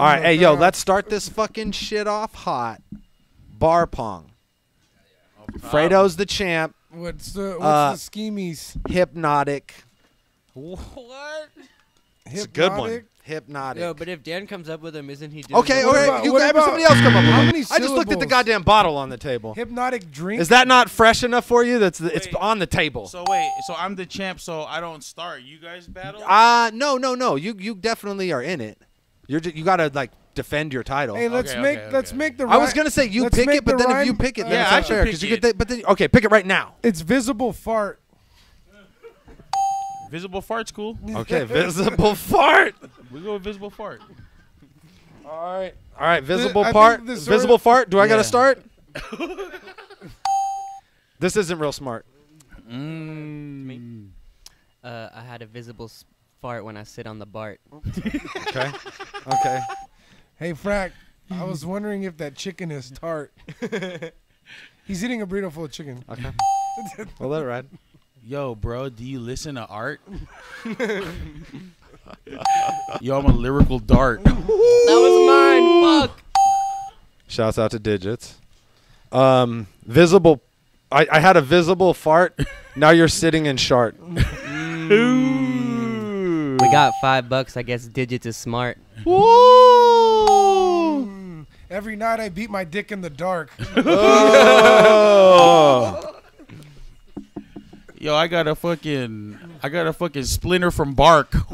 All right, hey yo, let's start this fucking shit off hot. Bar pong. Fredo's the champ. What's the what's Uh, the schemies? Hypnotic. What? It's a good one. Hypnotic? Hypnotic. Yo, but if Dan comes up with them, isn't he? doing okay, the- What okay. about- you what grab about- somebody else come up with how one. many I just looked at the syllables? goddamn bottle on the table. Hypnotic drink. Is that not fresh enough for you? That's it's Wait. on the table. So wait, so I'm the champ, so I don't start. You guys battle. Uh no, no, no. You you definitely are in it. You're ju- you gotta like defend your title. Hey, let's Okay, make okay, let's okay. make the. I was gonna say you let's pick make it, but the then if you rhyme- pick it, then Yeah, it's I not should fair pick because you get it. the, but then okay, pick it right now. It's visible fart. Visible fart's cool. Okay, visible fart. We go with visible fart. All right, all right. Visible I think part. this sort Visible of- fart. Do I gotta start? this isn't real smart. Mm. Uh, I had a visible s- fart when I sit on the Bart. Okay. Okay. Hey, Frack. I was wondering if that chicken is tart. He's eating a burrito full of chicken. Okay. We'll let it ride. Yo, bro, do you listen to art? Yo, I'm a lyrical dart. That was mine. Fuck. Shouts out to Digits. Um, visible. I, I had a visible fart. now you're sitting in shart. We got five bucks. I guess digits is smart. Mm. Every night I beat my dick in the dark. Oh. Yo, I got a fucking, I got a fucking splinter from bark.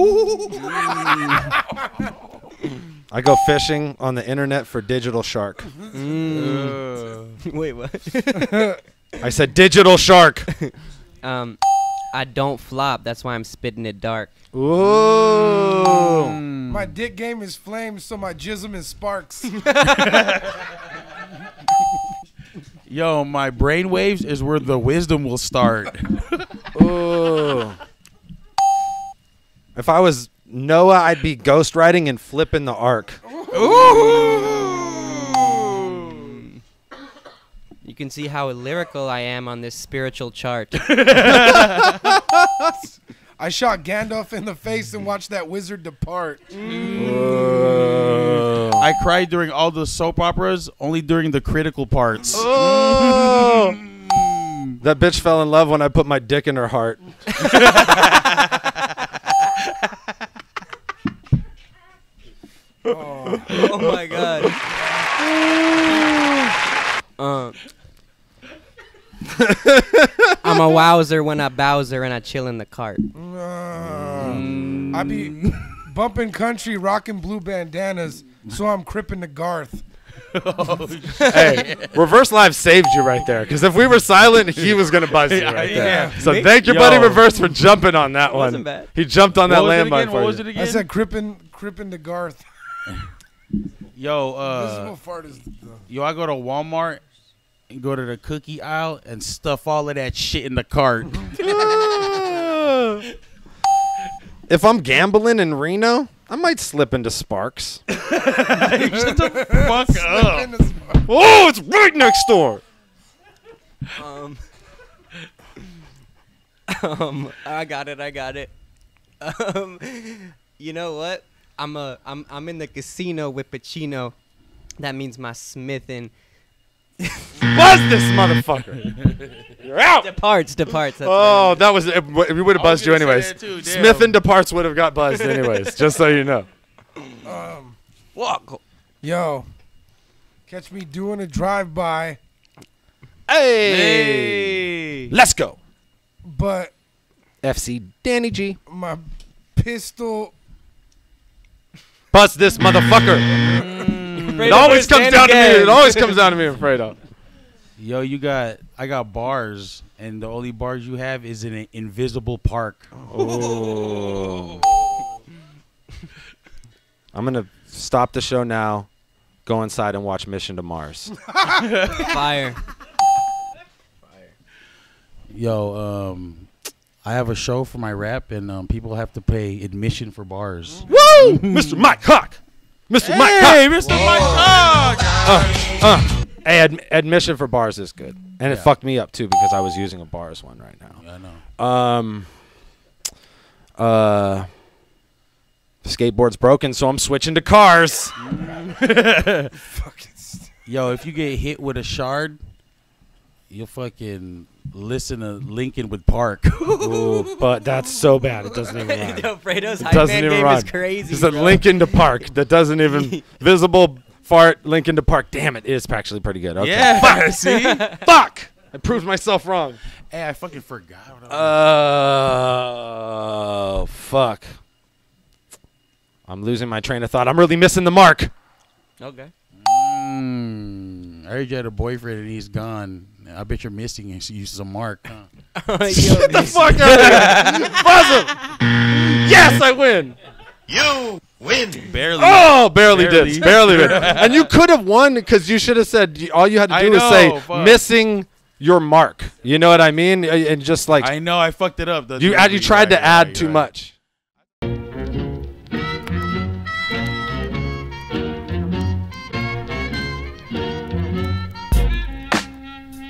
I go fishing on the internet for digital shark. Wait, what? I said digital shark. um, I don't flop. That's why I'm spitting it dark. Ooh. My dick game is flames, so my jism is sparks. Yo, my brain waves is where the wisdom will start. Ooh. If I was Noah, I'd be ghostwriting and flipping the ark. You can see how lyrical I am on this spiritual chart. I shot Gandalf in the face and watched that wizard depart. Mm. I cried during all the soap operas, only during the critical parts. Oh. Mm. That bitch fell in love when I put my dick in her heart. oh my god. Uh, I'm a wowzer when I bowser and I chill in the cart. Uh, I be bumping country, rocking blue bandanas, so I'm cripping the Garth. hey, Reverse Live saved you right there. Because if we were silent, he was going to buzz you right there. Yeah. So Me? thank your Yo. buddy Reverse, for jumping on that one. Wasn't bad. He jumped on that what was it landmine for What you. was it again? I said cripping, cripping the Garth. Yo, uh, Visible fart is. yo, I go to Walmart and go to the cookie aisle and stuff all of that shit in the cart. if I'm gambling in Reno, I might slip into Sparks. Shut the fuck up. oh, it's right next door. Um, um, I got it. I got it. Um, you know what? I'm a I'm I'm in the casino with Pacino. That means my smithing Buzz this motherfucker. You're out. departs. Departs. That's Oh, I that was it. We would have I buzzed you anyways. too. Smith and Departs would have got buzzed anyways. just so you know. Um, Walk. yo, catch me doing a drive-by, Hey, let's go. but FC Danny G. my pistol. Buzz this motherfucker. It always comes down to me. It always comes down to me, Fredo. Yo, you got, I got bars, and the only bars you have is in an invisible park. Oh. I'm gonna stop the show now. Go inside and watch Mission to Mars. Fire. Fire. Yo, um, I have a show for my rap, and um, people have to pay admission for bars. Woo! Mr. Mike Hawk. Mr. Mike Hey, Mr. Mike Hawk! Uh, hey, ad- admission for bars is good, and it Yeah. fucked me up too because I was using a bars one right now. I know. Um. Uh. Skateboard's broken, so I'm switching to cars. Yo, if you get hit with a shard, you'll fucking listen to Lincoln with Park. Ooh, but that's so bad. It doesn't even rhyme. Yo, Fredo's It doesn't man even game rhyme. is crazy. It's a bro. Lincoln to Park that doesn't even visible fart Lincoln to Park. Damn it, it is actually pretty good. Okay. yeah, see? Fuck! I proved myself wrong. hey, I fucking forgot. What I was Oh fuck! I'm losing my train of thought. I'm really missing the mark. Okay. Mm, I heard you had a boyfriend and he's gone. I bet you're missing and she uses a mark. Huh? Yo, Get the fuck out of here! Buzz him! Yes, I win. You win. Barely. Oh, barely, Barely. did. Barely did. And you could have won because you should have said all you had to I do was know, say fuck. missing your mark. You know what I mean? And just like I know I fucked it up. That's you, right, you you're tried to add you're too right. much.